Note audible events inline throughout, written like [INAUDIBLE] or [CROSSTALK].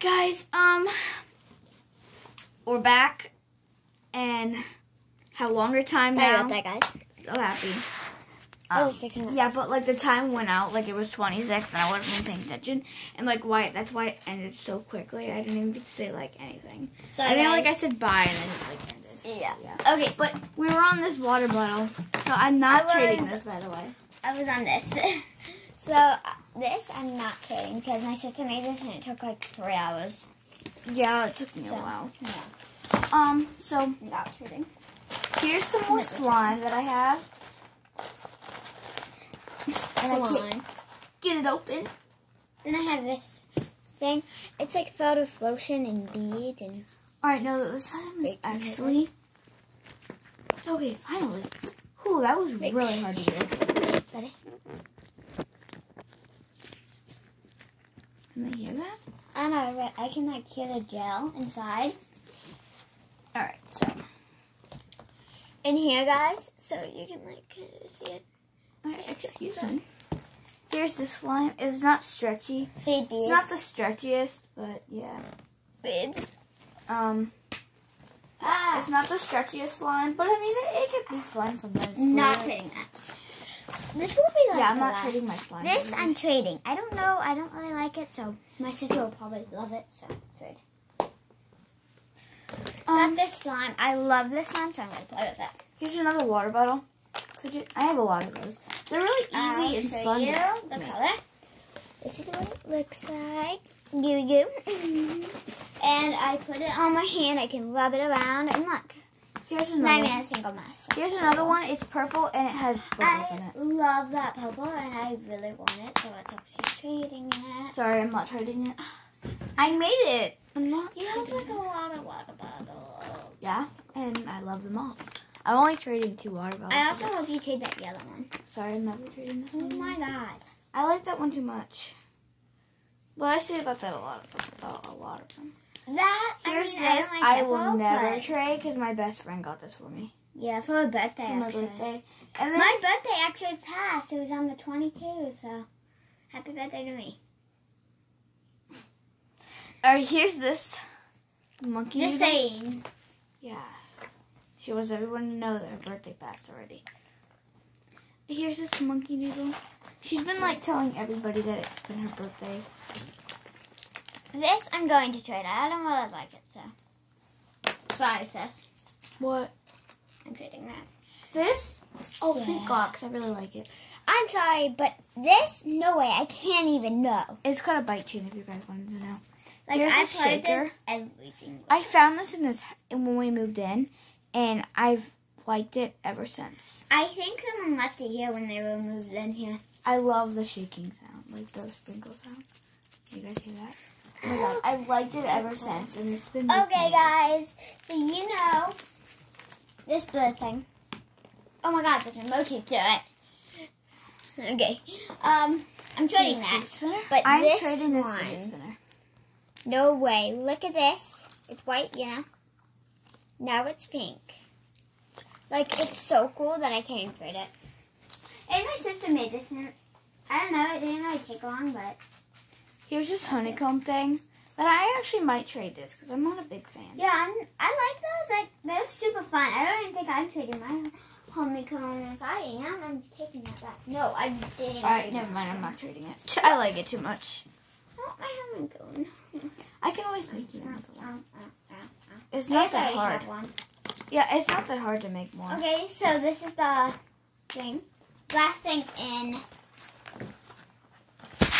guys. Um, we're back and have longer time Sorry now. about that, guys. So happy. Um, it. yeah, but like the time went out, like it was 26, and I wasn't paying attention, and like why? That's why it ended so quickly. I didn't even get to say like anything. Sorry, I think like I said bye, and then it like ended. Yeah. Yeah. Okay, But we were on this water bottle, so I'm not trading this, by the way. I was on this. [LAUGHS] so uh, this I'm not kidding, because my sister made this and it took like three hours. Yeah, it took me So, a while. Yeah, Um, so not trading. here's some more slime that I have. And I can't get it open. Then I have this thing. It's like filled with lotion and beads and All right, no, this time is actually okay. Finally, Ooh, that was really hard to do. Ready? Can they hear that? I don't know, but I can like hear the gel inside. All right, so In here, guys, so you can like see it. all right, excuse me. Here's the slime. It's not stretchy. See beads. It's not the stretchiest, but yeah. beads. Um, Ah, it's not the stretchiest slime, but I mean it, it can be fun sometimes. not trading that. This will be like Yeah, I'm not last. trading my slime. This I'm trading. I don't know. I don't really like it, so my sister will probably love it. So trade. um, Got this slime. I love this slime, so I'm gonna play with it. here's another water bottle. Could you? I have a lot of those. They're really easy I'll and show fun. you to the make. color. This is what it looks like. Goo goo. [LAUGHS] and I put it on my hand. I can rub it around, and look, Here's not another. even a single mess. Here's another one. It's purple and it has bubbles in it. I love that purple, and I really want it, so let's hope she's trading it. Sorry, I'm not trading it. I made it. I'm not. You have like a lot of water bottles. Yeah, and I love them all. I'm only trading two water bottles. I also hope you trade that yellow one. Sorry, I'm never trading this Oh one. my god. I like that one too much. But I say about that a lot. About a lot of them. That Here's I mean, this. I, like I will never but- trade because my best friend got this for me Yeah, for a birthday. for my actually. birthday. And then My birthday actually passed. It was on the 22, so happy birthday to me. [LAUGHS] All right, here's this monkey. Noodle. saying. Yeah. She wants everyone to know that her birthday passed already. Here's this monkey noodle. She's been like telling everybody that it's been her birthday. This I'm going to trade. I don't really like it, so. Sorry, sis. What? I'm trading that. This? Oh, Yeah. pink box. I really like it. I'm sorry, but this, no way. I can't even know. It's got a bike chain if you guys wanted to know. Like, Here's I played shaker. this every single I found this in this when we moved in, and I've liked it ever since. I think someone left it here when they were moved in here. I love the shaking sound, like the sprinkle sound. You guys hear that? Oh my god, I've liked it ever since, and it's been. Okay, guys. So you know this blue thing. Oh my God, there's a mochi to it. Okay. Um, I'm trading that. but I'm this trading this one-. No way. Look at this. It's white, you know. Now it's pink. Like it's so cool that I can't even trade it. And my sister made this. And I don't know. It didn't really take long, but Here's this honeycomb thing. But I actually might trade this because I'm not a big fan. yeah, I'm, I like those. Like they're super fun. I don't even think I'm trading my honeycomb. If I am, I'm taking that back. No, I didn't. Alright, never mind. I'm not trading it. I like it too much. Oh, I haven't gone. I can always make you another one. Uh, uh. It's not that hard. one. Yeah, it's not that hard to make more. Okay, so this is the thing. Last thing in.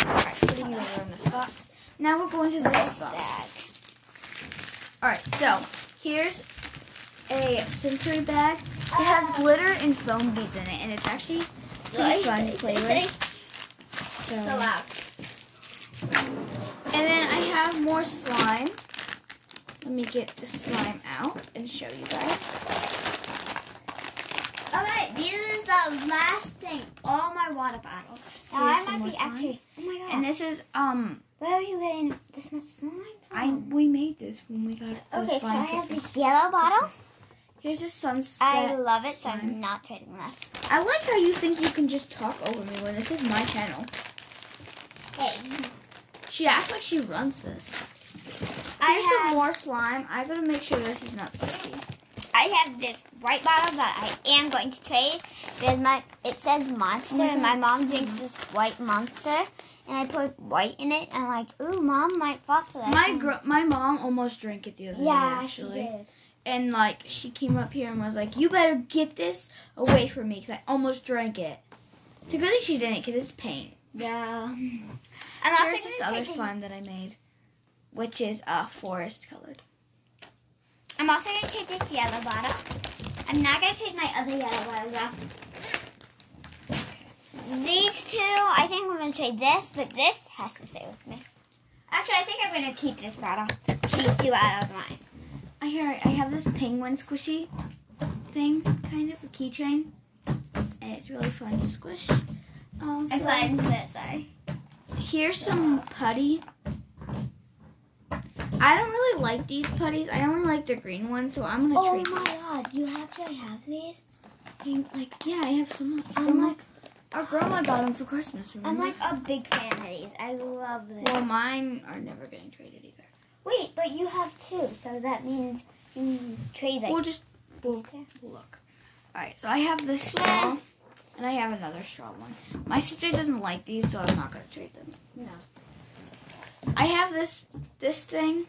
Alright, putting it over in this box. Now we're going to this bag. Alright, so here's a sensory bag. It has glitter and foam beads in it, and it's actually pretty fun to play with. So So, loud. and then I have more slime. Let me get the slime out and show you guys. Alright, this is the last thing. All my water bottles. Now Here's I might be slime. actually. Oh my god. And this is um Where are you getting this much slime from? I we made this when we got the Okay, so I have this yellow bottle. Here's a sunset. I love it, so. I'm not trading this. I like how you think you can just talk over me when this is my channel. Hey, She acts like she runs this. I I some more slime. I gotta make sure this is not sticky. I have this white bottle that I am going to trade. There's my, it says monster, Oh my and my mm-hmm. mom drinks this white monster, and I put white in it. I'm like, ooh, mom might fall for that. My gr- my mom almost drank it the other yeah, day she actually, did. and like she came up here and was like, "You better get this away from me," because I almost drank it. It's a good thing she didn't, because it's paint. Yeah. [LAUGHS] Also Here's this other slime that I made, which is uh forest colored. I'm also gonna take this yellow bottle. I'm not gonna take my other yellow bottle though. These two, I think I'm gonna trade this, but this has to stay with me. Actually, I think I'm gonna keep this bottle. These two out of mine. I hear I have this penguin squishy thing, kind of a keychain, and it's really fun to squish. Um, so Aside from this, sorry. here's some putty. I don't really like these putties. I only like the green ones, so I'm gonna Oh trade. my these. god, you actually have these? Like, Yeah, I have some. I'm like, our grandma got them for Christmas. I'm like a big fan of these. I love them. well, mine are never getting traded either. Wait, but you have two, so that means you trade like We'll just we'll look. All right, so I have this straw, and I have another straw one. My sister doesn't like these, so I'm not gonna trade them. No. I have this this thing.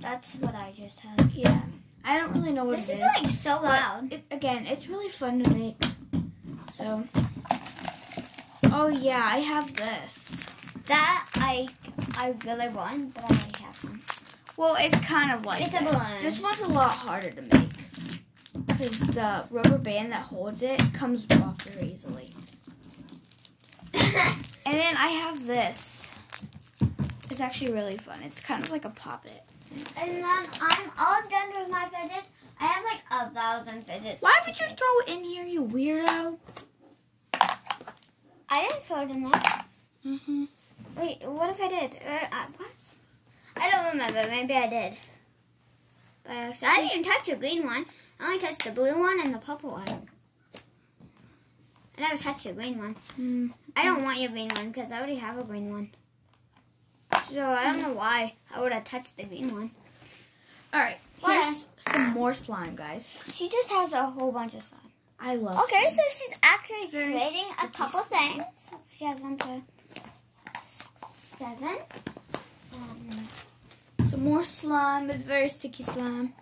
That's what I just had. Yeah, I don't really know what This it is is. like so loud. It, again, it's really fun to make. So, oh yeah, I have this. That I I really want, but I have one. Well, it's kind of like It's a this. balloon. This one's a lot harder to make because the rubber band that holds it comes off very easily. [LAUGHS] And then I have this. It's actually really fun. It's kind of like a poppet. and then I'm all done with my fidgets. I have like a thousand fidgets. Why would you throw it in here, you weirdo? I didn't throw it in there. Mm-hmm. Wait, what if I did? Uh, uh, what? I don't remember. Maybe I did. But I didn't even touch the green one. I only touched the blue one and the purple one. I never touched the green one. Mm. I don't want your green one because I already have a green one. So I don't know why I would have touched the green one. All right, What? here's some more slime, guys. She just has a whole bunch of slime. I love. It Okay, so she's actually trading a couple slime. things. She has one, two, seven. Um, Some more slime. It's very sticky slime.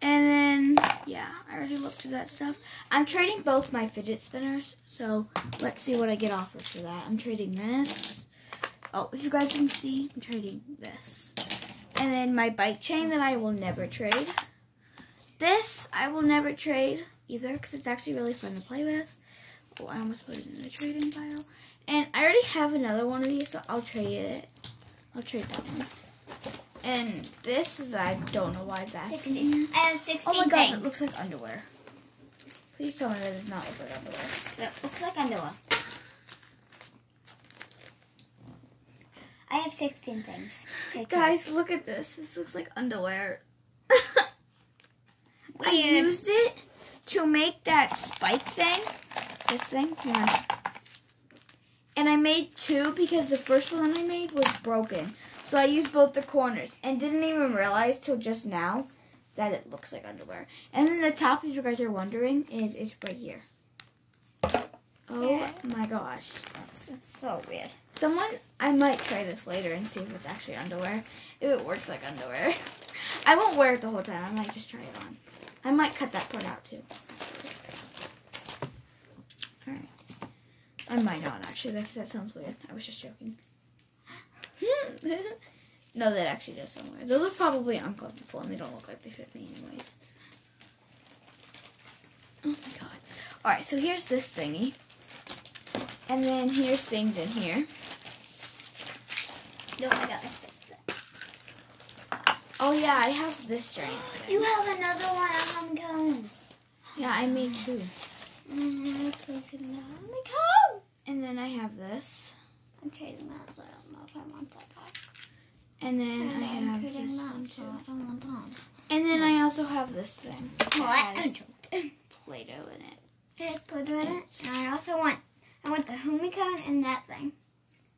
And then, yeah, I already looked through that stuff. I'm trading both my fidget spinners, so let's see what I get offered for that. I'm trading this. Oh, if you guys can see, I'm trading this. And then my bike chain that I will never trade. This, I will never trade either, because it's actually really fun to play with. Oh, I almost put it in the trading pile. And I already have another one of these, so I'll trade it. I'll trade that one. And this is, I don't know why that's in 16. here. I have 16 Oh my gosh, it looks like underwear. Please tell me that does not look like underwear. It looks like underwear. I have 16 things. Take care. Guys, look at this. This looks like underwear. [LAUGHS] I used it to make that spike thing. This thing, yeah. And I made two because the first one I made was broken. So I used both the corners and didn't even realize till just now that it looks like underwear. And then the top, if you guys are wondering, is it's right here. Oh my gosh. It's so weird. Someone, I might try this later and see if it's actually underwear. If it works like underwear. [LAUGHS] I won't wear it the whole time. I might just try it on. I might cut that part out too. Alright. I might not actually. That, that sounds weird. I was just joking. [LAUGHS] no, that actually does sound weird. Those are probably uncomfortable and they don't look like they fit me anyways. Oh my god. Alright, so here's this thingy. And then here's things in here. No, Oh my gosh. Oh yeah, I have this giant You have another one at home cone. Yeah, I made two. Mm, please give me that home cone. And then I have this. I'm trading that, so I don't know if I want that back. And then And I I'm have this that, one so. I don't want that. And then I also have this thing. It What? has [LAUGHS] Play-Doh in it. There's put in it. And I also want, I want the homie cone and that thing.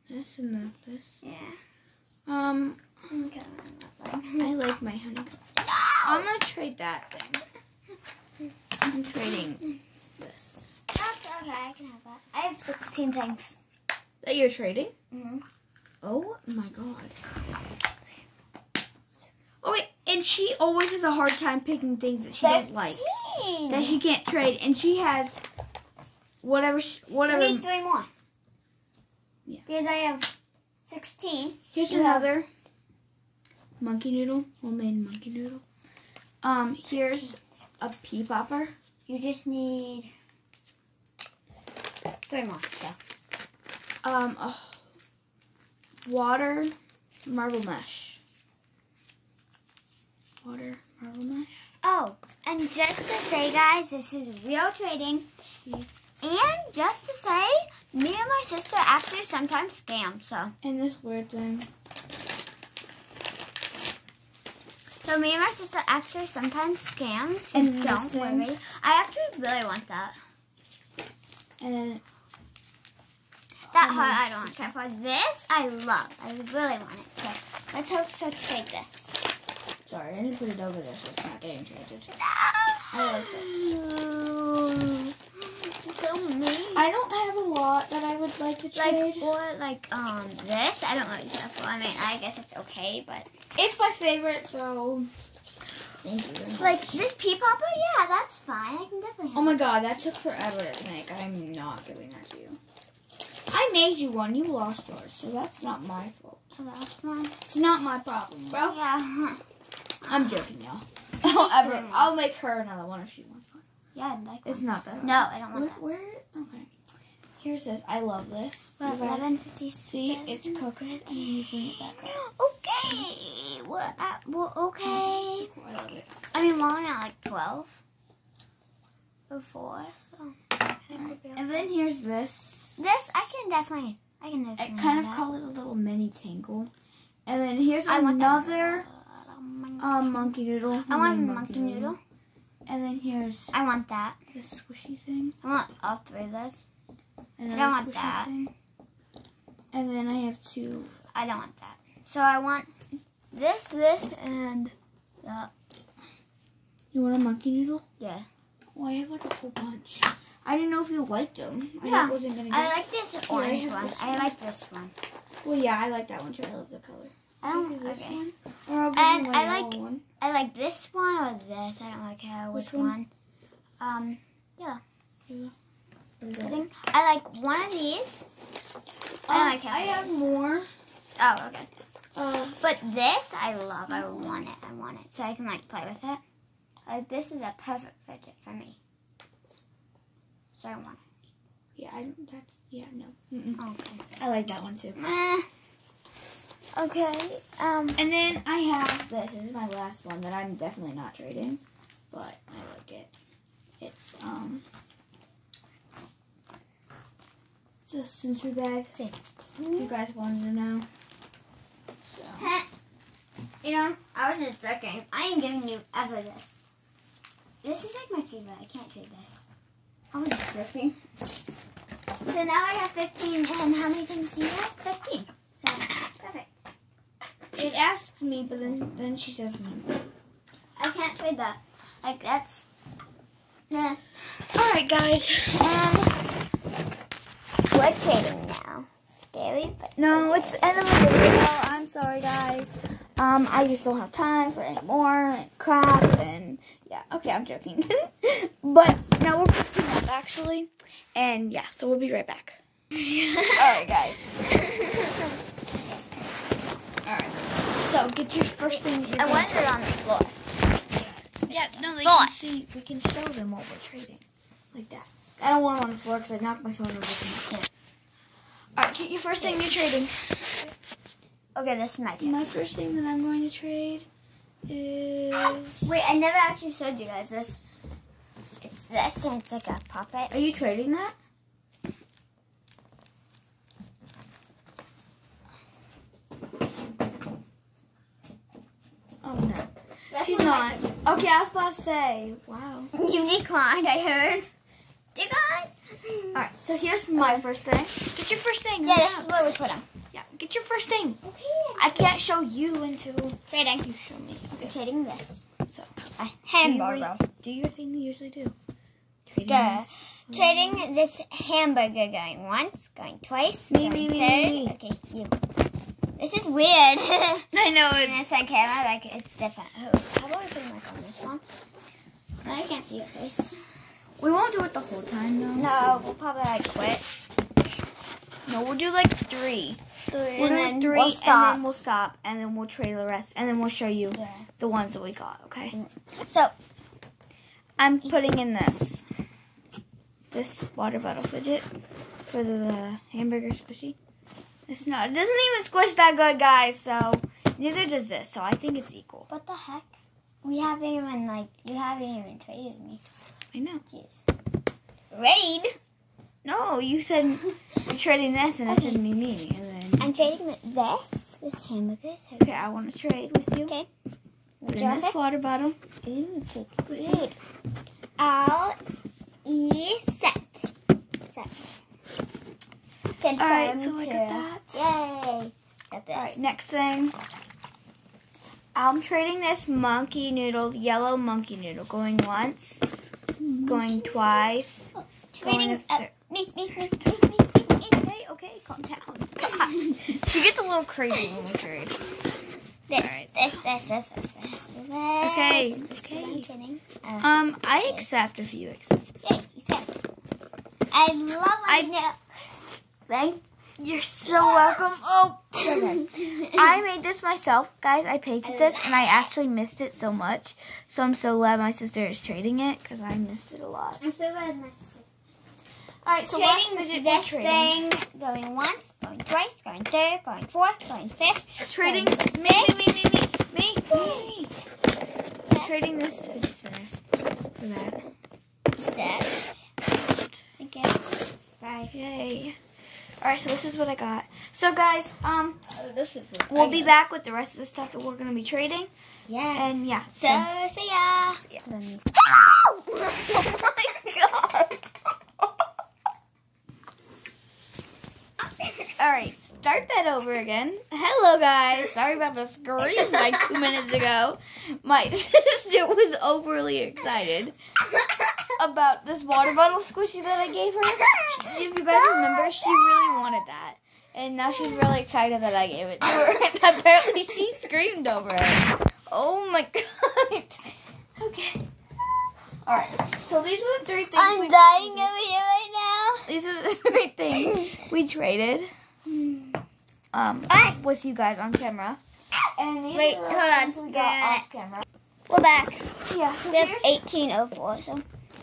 This and that, this. Yeah. Um, Um, [LAUGHS] Okay. I like my honeycomb. I'm gonna trade that thing. I'm trading this. That's okay. I can have that. I have 16 things. That you're trading? Mm-hmm. Oh my god. Oh wait, and she always has a hard time picking things that she don't like. That she can't trade, and she has whatever, she, I whatever. need three more. Yeah. Because I have 16. Here's You another monkey noodle, homemade monkey noodle. Um, here's a pea popper. You just need three more. So. Um, a water marble mesh. Water marble mesh. Oh, and just to say, guys, this is real trading. And just to say, me and my sister actually sometimes scam. So, And this weird thing. so me and my sister actually sometimes scam. So And don't worry. I actually really want that. And That heart I don't care for. This I love. I really want it. So let's hope so trade this. sorry, I didn't put it over there, so it's not getting traded. I like this. So me. I don't have a lot that I would like to trade. Like or like um this I don't care for. I mean I guess it's okay, but it's my favorite, so thank you very much. like this pea popper, yeah, that's fine. I can definitely. Oh my god, that took forever to make. I'm not giving that to you. I made you one. You lost yours, so that's not my fault. the last one. It's not my problem, bro. Yeah. I'm joking, y'all. [LAUGHS] I'll ever, I'll make her another one if she wants one. Yeah, I'd like It's one. not that. No, I don't Where, want that. where? Okay. Here's this. I love this. Guys 11.57? See, it's coconut, and then you bring it back up. [GASPS] Okay. Well, uh, well, okay. I love it. I mean, we're only at like 12 or 4, so I think we'll be okay. And then here's this. This, I can definitely, I can definitely. I kind of have call it a little mini tangle. And then here's. I that. another um, monkey noodle. I want a monkey noodle. And then here's I want that. this squishy thing. I want all three of those. Another don't want that. Thing. And then I have two. I don't want that. So I want this, this, and that. You want a monkey noodle? Yeah. Well, I have like a whole bunch. I didn't know if you liked them. I Yeah. wasn't gonna. I like this I orange one. I like this one. Well, yeah, I like that one too. I love the color. I don't, you this one, or I'll give And I like- one. I like this one or this. I don't like how which, Which one? one. Um, Or I think I like one of these. I Um, like how I it have more. Oh, okay. Uh, But this I love. I want it. I want it. So I can like play with it. Like this is a perfect fidget for me. So I want yeah, I don't. That's yeah, no. Mm-mm. Okay. I like that one too. Eh. Okay. Um. And then I have this. This is my last one that I'm definitely not trading, but I like it. It's um, it's a sensory bag. You guys wanted to know. So [LAUGHS] You know, I was just joking. I ain't giving you ever this. This is like my favorite. I can't trade this. I was just joking. So now I have 15, and how many things do you have? 15. So, perfect. It asks me, but then then she says no. I can't trade that. Like, that's... Nah. All right, guys. Um, we're trading now. Scary, but... No, it's the end of the video. I'm sorry, guys. Um, I just don't have time for any more crap, and yeah, okay, I'm joking. [LAUGHS] but now we're picking up actually, and yeah, so we'll be right back. [LAUGHS] All right, guys. [LAUGHS] So get your first thing. that I want it on the floor. Yeah, no, they Floor. can see. We can show them what we're trading, like that. I don't want it on the floor because I knocked my phone over. with my All right, get your first thing you're trading. Okay, this is my turn. My first thing that I'm going to trade is. Wait, I never actually showed you guys this. It's this, and it's like a puppet. Are you trading that? Oh no, That's she's not. Okay, I was about to say. Wow. [LAUGHS] You declined, I heard. Declined? All right, so here's my first thing. Get your first thing. Yeah, this is where we put them. Yeah, get your first thing. Okay, I can't show you until Trading. you show me. We're trading this. So A do hamburger. Do your thing you usually do. Trading Go. this. Trading this hamburger going once, going twice, Me, going me, me, third. me, me. Okay, you. This is weird. [LAUGHS] I know And it. it's on camera, like it's different. Oh, how about we put like on this one? I can't see your face. We won't do it the whole time though. No, we'll probably like quit. No, we'll do like three. Three, We'll and do then three, we'll and stop. then we'll stop, and then we'll trade the rest, and then we'll show you Yeah. the ones that we got. Okay. So, I'm putting in this this water bottle fidget for the hamburger squishy. It's not. It doesn't even squish that good, guys. So neither does this. So I think it's equal. what the heck? We haven't even like you haven't even traded me. I know. Jeez. Raid. No, you said [LAUGHS] you're trading this, and I said me, me, and then. I'm trading this. This hamburger. So Okay, I want to trade with you. Okay. Would you this water bottle. Ooh, it's good. I'll e set. Set. Confirm All right, so I to. got that. Yay. Got this. All right, next thing. I'm trading this monkey noodle, yellow monkey noodle, going once, going twice. Trading. going to Uh, me, me, me, me, me, me, me. Okay, okay, calm down. She gets a little crazy when we trade. This, Alright. this, this, this, this, this, this. Okay, okay. what I'm trading. Uh, Um, I accept if you accept. yay, you said. I love I- I, Thank You're so welcome. Oh, [LAUGHS] I made this myself, guys. I painted this, and I actually missed it so much. So I'm so glad my sister is trading it because I missed it a lot. I'm so glad my sister. All right, so last trading fidget this trading. thing, going once, going twice, going third, going fourth, going fifth. Trading going me, me, me, me, me, me, me. Yes. Trading this fidget spinner for that. Set. Okay. Bye. Yay. All right, so this is what I got. So guys, um, Oh, this is we'll be back with the rest of the stuff that we're gonna be trading, Yeah. and yeah. So, So. see ya. Yeah. Oh [LAUGHS] oh my god. [LAUGHS] All right, start that over again. Hello, guys. Sorry about the scream like two minutes ago. My [LAUGHS] sister was overly excited about this water bottle squishy that I gave her. If you guys remember, she really wanted that. And now she's really excited that I gave it to her. [LAUGHS] And apparently she screamed over it. Oh my [LAUGHS] god. Okay. Alright, so these were the three things I'm dying over here right now. These are the three things we traded um, with you guys on camera. And these Wait, hold on. We got off camera. We're back. Yeah, so We have here's, 1804, so.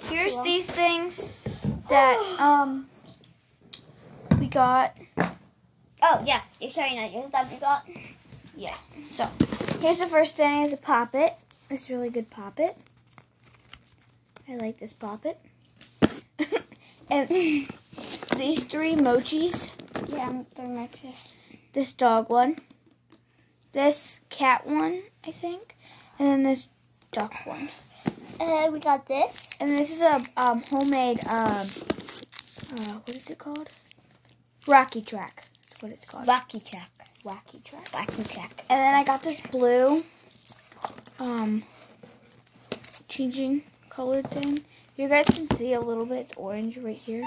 here's these things that [GASPS] um we got. Oh, yeah. You're showing us your stuff you got. Yeah. So here's the first thing is a poppet. This really good poppet. I like this poppet. [LAUGHS] and [LAUGHS] these three mochis. Yeah, I'm throwing my chest. This dog one. This cat one, I think. And then this duck one. Uh, we got this. And this is a um, homemade um uh, what is it called? Rocky track. That's what it's called. Rocky Track. Wacky track. Rocky Track. And then I got this blue, um, changing colored thing. You guys can see a little bit. It's orange right here.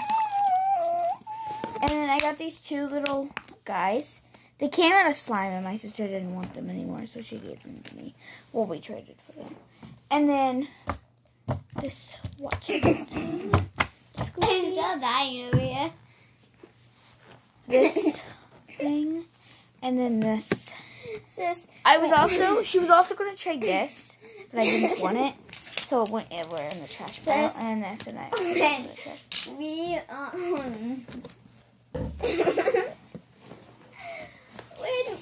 And then I got these two little guys. They came out of slime, and my sister didn't want them anymore, so she gave them to me. Well, we traded for them. And then this watch. I'm still dying over here. this [LAUGHS] thing, and then this. Sis. I was also she was also gonna trade this, but I didn't want it, so it went everywhere in the trash pile. Sis. And this and I. Okay. We, um. [LAUGHS]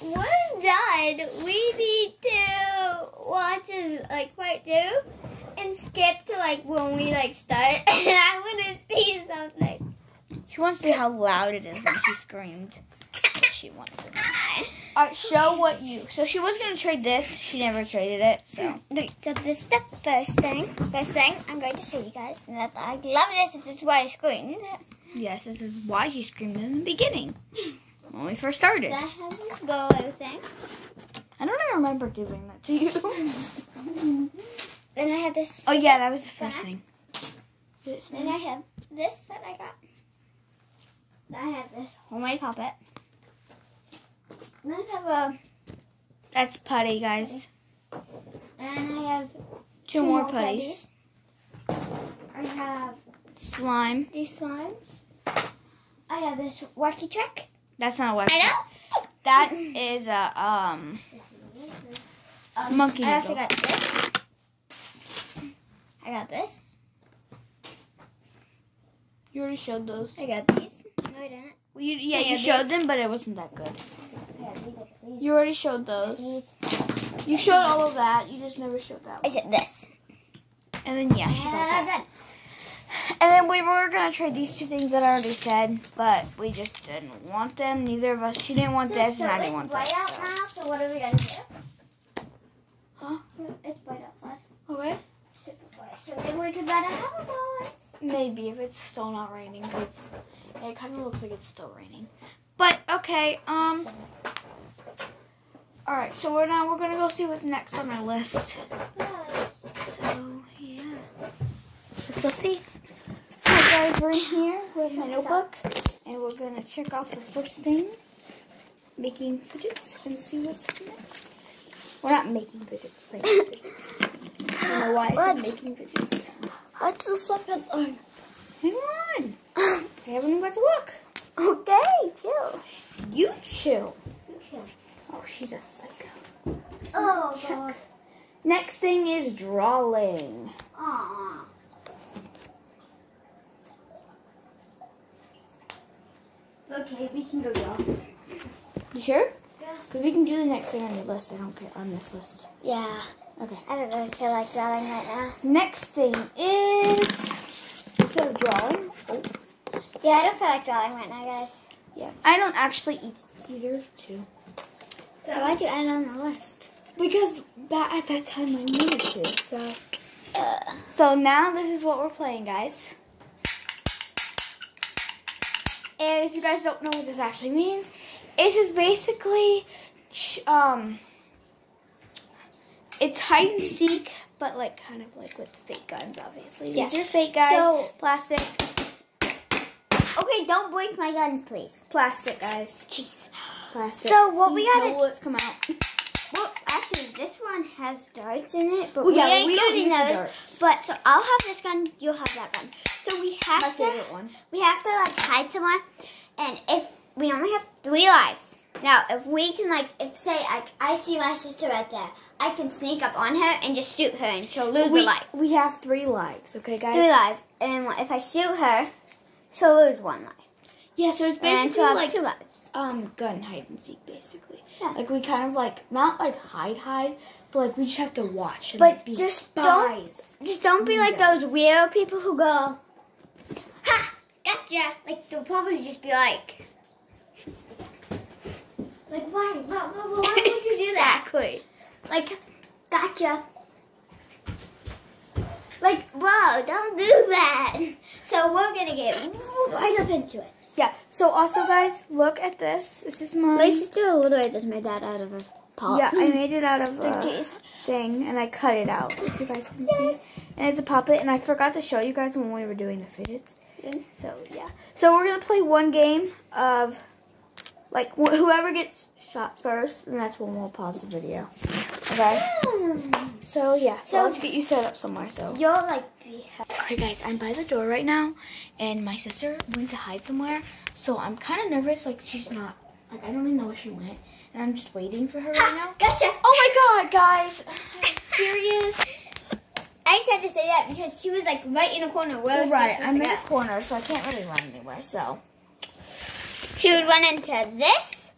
when one died, we need to watch like, part two and skip to, like, when we, like, start. [LAUGHS] And I want to see something. She wants to see how loud it is when she screamed. She wants it. Alright, show what you. So she was gonna trade this. She never traded it. So hmm. Okay, so this is the first thing. First thing I'm going to show you guys. And that I love this. This is why I screamed. yes, this is why she screamed in the beginning. [LAUGHS] when we first started. I have this go thing. I don't even remember giving that to you. [LAUGHS] Then I have this. oh yeah, that was the first Back. thing. Then I have this that I got. Then I have this homemade puppet. Then I have a. That's putty, guys. And I have Two, more, putties. putties. I have Slime. these slimes. I have this wacky trick. That's not a weapon. I know. That is a um. Um, Monkey I also got this. I got this. You already showed those. I got these. No, I didn't. Well, you, yeah, I you showed these. them, but it wasn't that good. I these. I got these. You already showed those. You showed all of that. You just never showed that One. I said this. And then yeah, she got that. I'm done. And then we were gonna try these two things that I already said, but we just didn't want them. Neither of us. She didn't want So, this, so and I didn't want this. so. now, so what are we gonna do? Huh? It's white outside. Okay. Super white. So maybe we could let it have a bullet. Maybe if it's still not raining, because it kind of looks like it's still raining. But okay. Um. All right. So we're now we're gonna go see what's next on our list. So yeah. Let's go see. Guys, we're in here with my notebook, and we're gonna check off the first thing, making fidgets, and see what's next. We're not making fidgets, playing fidgets. I don't know why I What? said making fidgets. What's the second one? Hang on. I haven't even got to look. okay, chill. You chill. Oh, she's a psycho. Oh, Check. God. Next thing is drawing. Aw. Okay, we can go draw. You sure? Yeah. Because we can do the next thing on your list. I don't care on this list. Yeah. Okay. I don't really feel like drawing right now. Next thing is instead of drawing. Oh, Yeah, I don't feel like drawing right now, guys. yeah. I don't actually eat either two So why'd you add on the list? because that at that time I wanted to. So Uh, so now this is what we're playing, guys. And if you guys don't know what this actually means, it is basically um it's hide and seek, but like kind of like with fake guns, obviously. Yeah. These are fake guys. So- plastic, okay, don't break my guns, please. plastic guys. Jeez. Plastic. So what we gotta- no bullets come out. Well, actually, this one has darts in it, but Well, we yeah, we don't using use the darts. But so I'll have this gun, you'll have that gun. So we have My to, favorite one. we have to like hide someone, and if we only have three lives. Now, if we can like, if say I, I see my sister right there, I can sneak up on her and just shoot her, and she'll lose we, a life. we have three lives, okay, guys? Three lives, and if I shoot her, she'll lose one life, Yeah, so it's basically like two lives. um gun hide and seek, basically. Yeah. Like we kind of like not like hide hide, but like we just have to watch and But like, be just spies. Just don't be like those weirdo people who go, ha, gotcha. Like they'll probably just be like, like why, why, why, why would you do that? Exactly. Like, gotcha. Like, bro, don't do that. So we're gonna get right up into it. Yeah. So also, guys, look at this. This is mine. My sister literally just made that out of a pot. Yeah, I made it out of [LAUGHS] The a case. thing, and I cut it out. You guys can see, and it's a puppet. And I forgot to show you guys when we were doing the fidgets. So yeah. So we're gonna play one game of like wh- whoever gets shot first, and that's when we'll pause the video. Okay. Hmm. So yeah. So, So- let's get you set up somewhere. So. You'll like be. Alright guys, I'm by the door right now and my sister went to hide somewhere. So I'm kind of nervous like she's not like I don't even know where she went and I'm just waiting for her right now. Gotcha. Oh my god, guys. Serious? I just had to say that because she was like right in a corner. Where was right, I'm in supposed the corner so I can't really run anywhere. So, She would run into this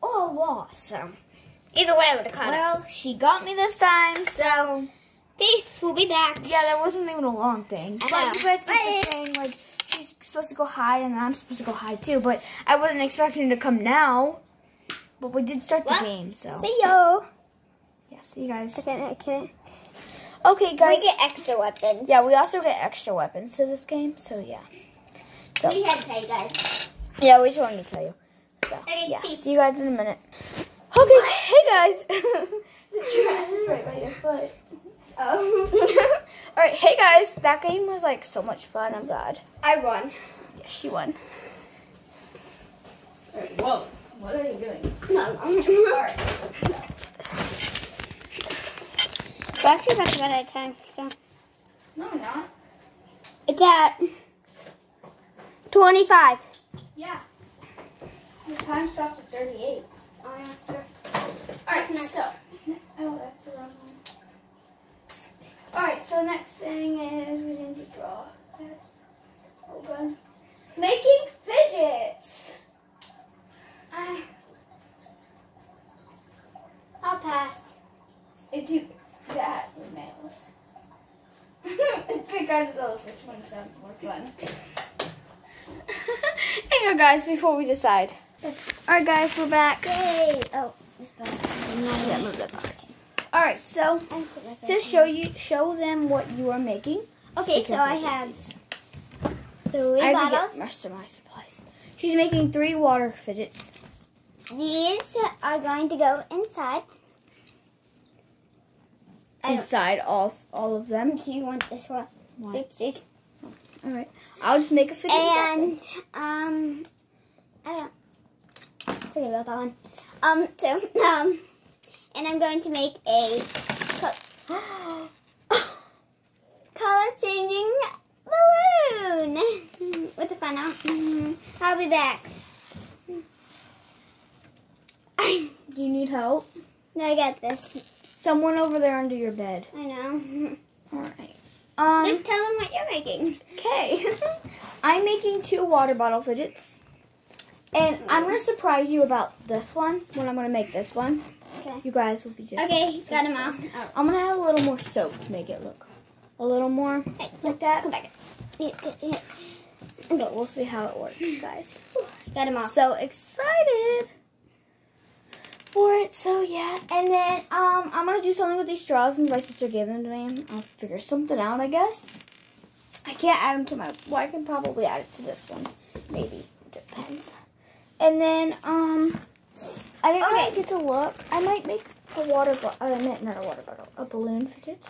or a wall. So either way, I would have caught well, she got me this time. So peace. We'll be back. Yeah, that wasn't even a long thing. I But know. you guys the thing like she's supposed to go hide and I'm supposed to go hide too, but I wasn't expecting her to come now. But we did start the game, so See you. yeah, see you guys. Okay, okay. Okay, guys. We get extra weapons. Yeah, we also get extra weapons to this game, so yeah. So We had to pay, guys. yeah, we just wanted to tell you. So, Okay, yeah. peace. See you guys in a minute. Okay, hey guys. the trash is right by your foot. Oh. All right, hey guys. That game was like so much fun. I'm glad. I won. Yeah, she won. All right, whoa. What are you doing? No, no. Alright. [LAUGHS] We're actually about to run out of time. So. No, I'm not. It's at 25. Yeah. The time stops at 38. Alright, so. Oh, that's the wrong one. Alright, so next thing is we need to draw this. Oh, God. Making fidgets. I, I'll pass. If you that with nails. Pick out of those which one sounds more fun. [LAUGHS] Hang on guys before we decide. Alright guys, we're back. Yay! Oh, this box. Yeah, move that box. Alright, so I just show you show them what you are making. Okay, so I have three I have to get most of my supplies. She's making three water fidgets. These are going to go inside. Inside all all of them. Do you want this one? Why? Oopsies. Alright. I'll just make a fidget. And um, I don't forget about that one. Um, so um, and I'm going to make a co- [GASPS] color changing balloon with a funnel. Mhm. I'll be back. Do you need help? no, I got this. Someone over there under your bed. I know. [LAUGHS] Alright. Um Just tell them what you're making. Okay. [LAUGHS] I'm making two water bottle fidgets. And I'm going to surprise you about this one when I'm going to make this one. Okay. You guys will be just. Okay, so got them all. Oh. I'm going to add a little more soap to make it look a little more Hey, like that. Come back. Yeah, yeah, yeah. But we'll see how it works, guys. Got them all. So excited for it. So yeah. And then um, I'm going to do something with these straws and my sister gave them to me. I'll figure something out, I guess. I can't add them to my, well, I can probably add it to this one. Maybe. Depends. And then, um, I didn't really Okay. get to look. I might make a water bottle, I meant not a water bottle, a balloon fidget.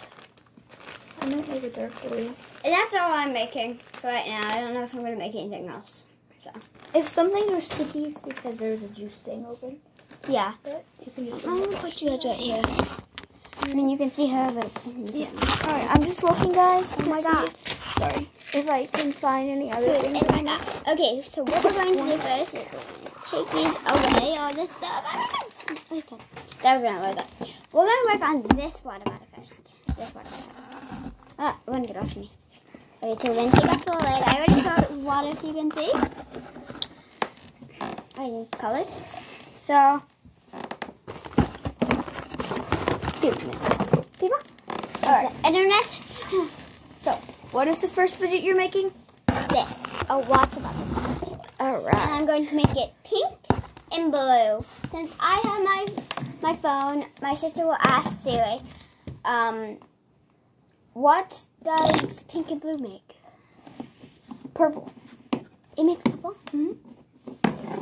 I might make a dark blue. And that's all I'm making right now. I don't know if I'm going to make anything else. So, If some things are sticky, it's because there's a juice thing open. Yeah. But you can just. I'm going to put you guys right here. I mean, you can see her, but... Yeah. All right. I'm just looking, guys. Oh my God. Sorry. If I can find any other Good. things. And Okay, so what we're going to do first is take these away, all this stuff. I don't know. Okay. That was gonna work. We're gonna work on this water bottle first. This water bottle first. Ah, it wouldn't get off me. Okay, so then take off the lid. I already got water, if you can see. I need colors. So, people, or internet. [LAUGHS] So, what is the first fidget you're making? This, a water bottle. All and. I'm going to make it pink and blue. Since I have my my phone, my sister will ask Siri, um, what does pink and blue make? Purple. It makes purple. Mhm.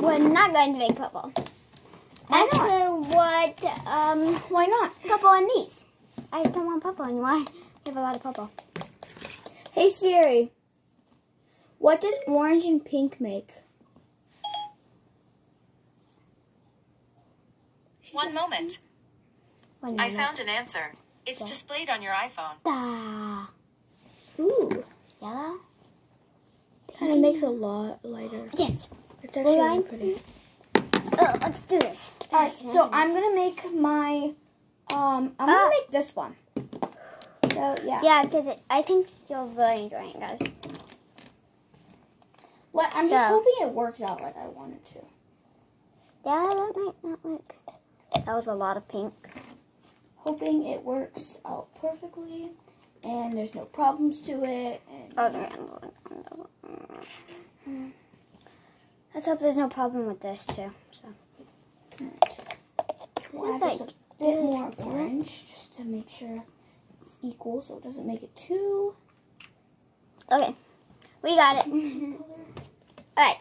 We're not going to make purple. Why Ask not? her what um Why not? purple in these. I just don't want purple anymore. [LAUGHS] I have a lot of purple. Hey Siri. What does orange and pink make? One moment. One I moment. found an answer. It's displayed on your iPhone. Ah, Ooh. yellow. Kind of makes a lot lighter. Yes. It's actually really pretty. Oh, let's do this. Alright, so I'm gonna make my um I'm gonna Uh. make this one. So yeah. Yeah, because it, I think you'll really enjoy it, guys. What I'm just hoping it works out like I want it to. Yeah, that might not work. That was a lot of pink. Hoping it works out perfectly and there's no problems to it and Oh, no, no, no, no. Let's hope there's no problem with this, too. So. It's just a bit more orange just to make sure it's equal so it doesn't make it too Okay, we got it. [LAUGHS] Alright,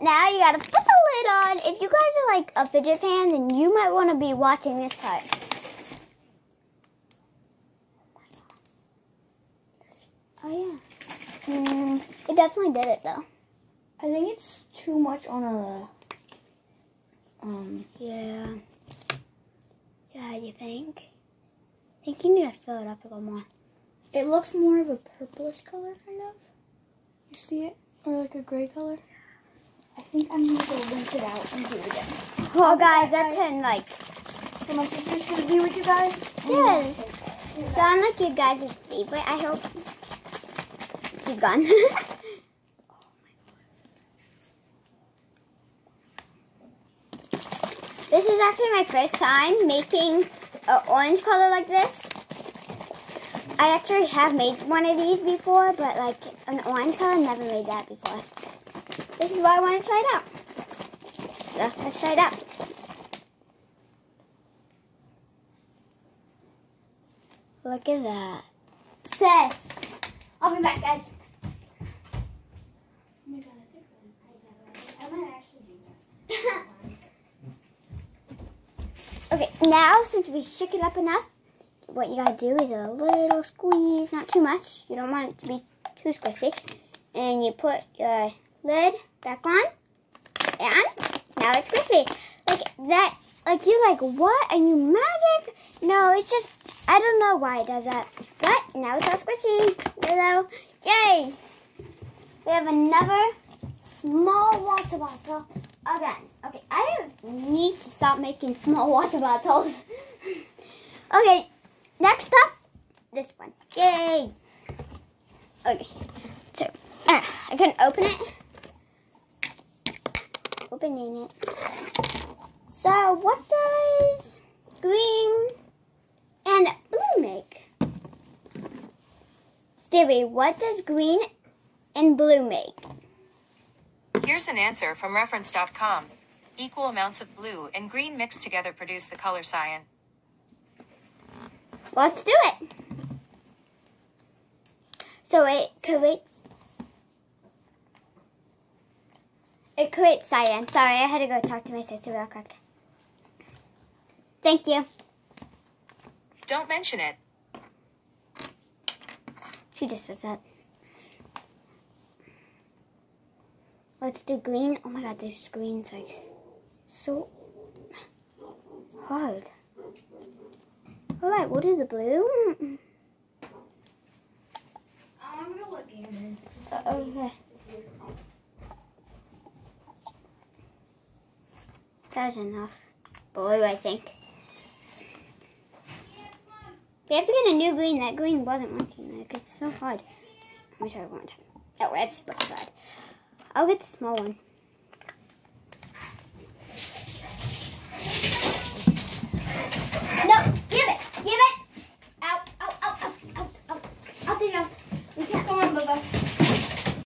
now you gotta put the lid on. If you guys are like a fidget fan, then you might want to be watching this part. Oh yeah. Mm, it definitely did it though. I think it's too much on a. Um. Yeah. Yeah, you think? I think you need to fill it up a little more. It looks more of a purplish color, kind of. You see it? Or like a gray color? I think I'm gonna go rinse it out and do it again. Well, guys, that turned like So my sister's gonna be with you guys. yes. So I'm like you guys' favorite. I hope he's gone. [LAUGHS] this is actually my first time making an orange color like this. I actually have made one of these before, but like an orange color, never made that before. This is why I want to try it out. So let's try it out. Look at that. Sis. I'll be back, guys. Okay, now since we shook it up enough, what you gotta do is a little squeeze, not too much. You don't want it to be too squishy. And you put your lid back on, and now it's squishy. Like that, like you're like, what? Are you magic? No, it's just, I don't know why it does that. But now it's all squishy. Hello. Yay! We have another small water bottle again. Okay, I need to stop making small [LAUGHS] water bottles. [LAUGHS] okay, next up, this one. Yay! Okay, so uh, I couldn't open it. Opening it. So, what does green and blue make? Stevie, what does green and blue make? Here's an answer from reference.com. Equal amounts of blue and green mixed together produce the color cyan. Let's do it. So it creates it creates cyan. Sorry, I had to go talk to my sister real quick. Thank you. Don't mention it. She just said that. Let's do green. Oh my god, this green's like so hard. Alright, we'll do the blue. I'm gonna look in. Uh, okay. That's enough. Blue, I think. We have to get a new green. That green wasn't working. Like, it's so hard. Let me try one time. Oh, that's pretty bad. I'll get the small one. No, give it, give it. Out, out, out, out, out, out, out, out. Come on, Bubba.